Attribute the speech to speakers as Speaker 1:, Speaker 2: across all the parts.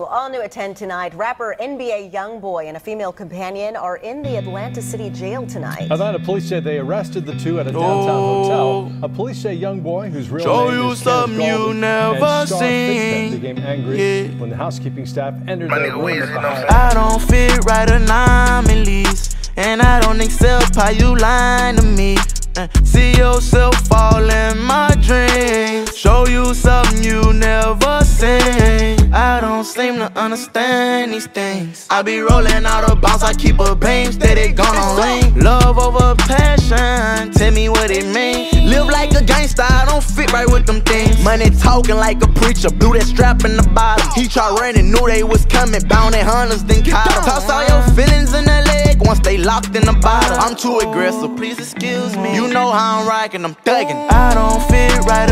Speaker 1: Well, all new at 10 tonight. Rapper NBA Youngboy and a female companion are in the Atlanta City jail tonight.
Speaker 2: Atlanta police say they arrested the two at a downtown
Speaker 3: Oh.
Speaker 2: hotel. A police say Youngboy, whose real
Speaker 3: Show
Speaker 2: name
Speaker 3: you
Speaker 2: is Kentrell
Speaker 3: something you
Speaker 2: Gaulden,
Speaker 3: never
Speaker 2: and Star
Speaker 3: seen.
Speaker 2: Became angry
Speaker 3: Yeah.
Speaker 2: when the housekeeping staff entered
Speaker 4: My
Speaker 2: their room
Speaker 4: Weezy, you know I'm
Speaker 3: I don't fit right anomalies, and I don't accept how you lying to me. Uh, see yourself all in my dreams. Show you something you seem to understand these things. I be rolling out of bounce, I keep a beam steady gonna ring. Love over passion, tell me what it mean. Live like a gangster, I don't fit right with them things. Money talking like a preacher, blew that strap in the bottom. He tried running, knew they was coming, bound at hunters, then caught him. Toss all your feelings in the leg once they locked in the bottom. I'm too aggressive, please excuse me. You know how I'm rocking, I'm thugging. I don't fit right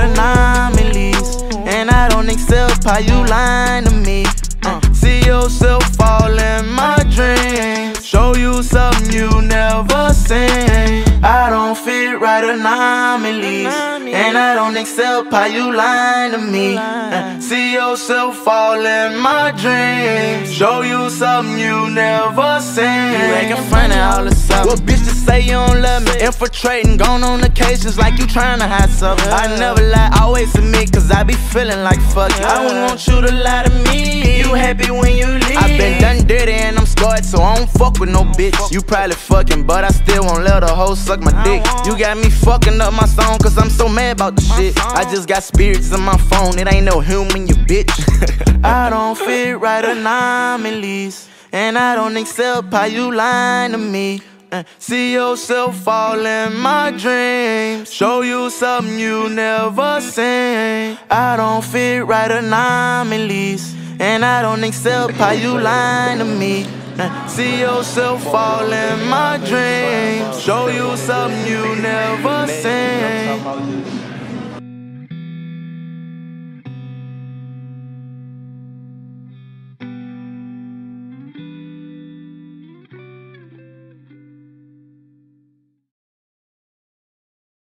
Speaker 3: how you lying to me. Uh, see yourself fall in my dreams. Show you something you never seen. I don't fit right anomalies, and I don't accept how you lying to me. Uh, see yourself fall in my dreams. Show you something you never seen. You acting funny all the sudden. What bitch to say you don't love me? Infiltrating, gone on occasions like you trying to hide something. I never lie, always admit, cause I be feeling like fuck it. I wouldn't want you to lie to me. You happy when you leave. I been done dirty and I'm scarred, so I don't fuck with no bitch. You probably fucking, but I still won't let a hoe suck my dick. You got me fucking up my song, cause I'm so mad about the shit. I just got spirits in my phone, it ain't no human, you bitch. I don't fit right anomalies, and I don't accept how you lying to me. See yourself fall in my dreams. Show you something you never seen. I don't fit right anomalies, and I don't accept how you lying to me. See yourself fall in my dreams. Show you something you never seen.